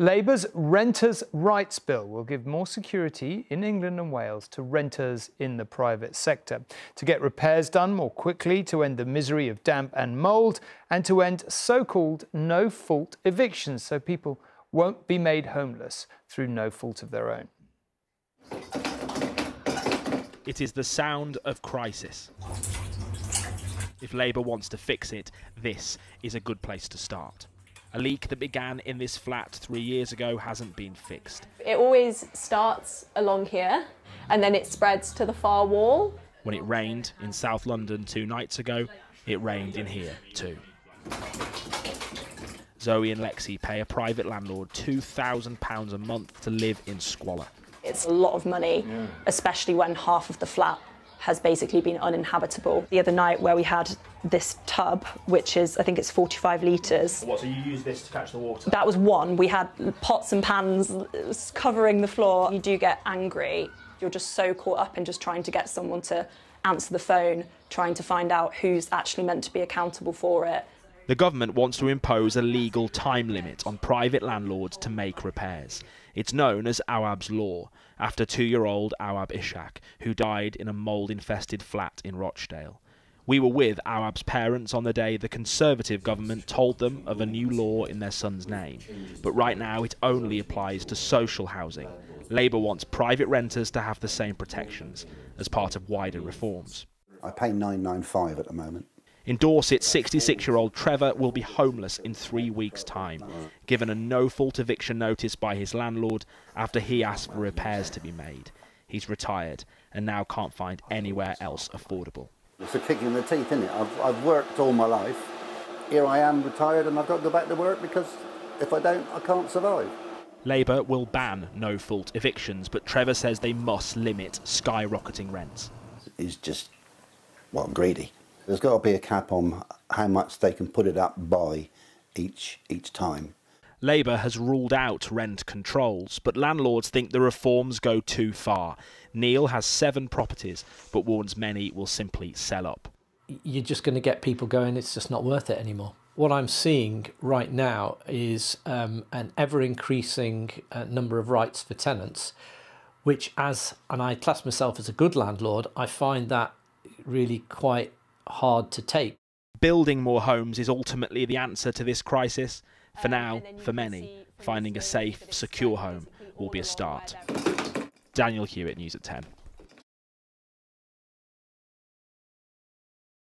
Labour's Renters' Rights Bill will give more security in England and Wales to renters in the private sector, to get repairs done more quickly, to end the misery of damp and mould, and to end so called no fault evictions so people won't be made homeless through no fault of their own. It is the sound of crisis. If Labour wants to fix it, this is a good place to start. A leak that began in this flat three years ago hasn't been fixed. It always starts along here and then it spreads to the far wall. When it rained in South London two nights ago, it rained in here too. Zoe and Lexi pay a private landlord £2,000 a month to live in squalor. It's a lot of money, yeah. especially when half of the flat has basically been uninhabitable. The other night where we had this tub, which is, I think it's 45 litres. What, so you use this to catch the water? That was one. We had pots and pans covering the floor. You do get angry. You're just so caught up in just trying to get someone to answer the phone, trying to find out who's actually meant to be accountable for it. The government wants to impose a legal time limit on private landlords to make repairs. It's known as Awab's Law, after two year old Awab Ishak, who died in a mould infested flat in Rochdale. We were with Awab's parents on the day the Conservative government told them of a new law in their son's name. But right now it only applies to social housing. Labour wants private renters to have the same protections as part of wider reforms. I pay 995 at the moment. In Dorset, 66 year old Trevor will be homeless in three weeks' time, given a no fault eviction notice by his landlord after he asked for repairs to be made. He's retired and now can't find anywhere else affordable. It's a kick in the teeth, isn't it? I've, I've worked all my life. Here I am retired and I've got to go back to work because if I don't, I can't survive. Labour will ban no fault evictions, but Trevor says they must limit skyrocketing rents. He's just, well, greedy. There's got to be a cap on how much they can put it up by each each time. Labour has ruled out rent controls, but landlords think the reforms go too far. Neil has seven properties, but warns many will simply sell up. You're just going to get people going, it's just not worth it anymore. What I'm seeing right now is um, an ever increasing uh, number of rights for tenants, which, as, and I class myself as a good landlord, I find that really quite hard to take. Building more homes is ultimately the answer to this crisis. For now, for many, finding a safe, secure home will be a start. Daniel Hewitt, News at 10.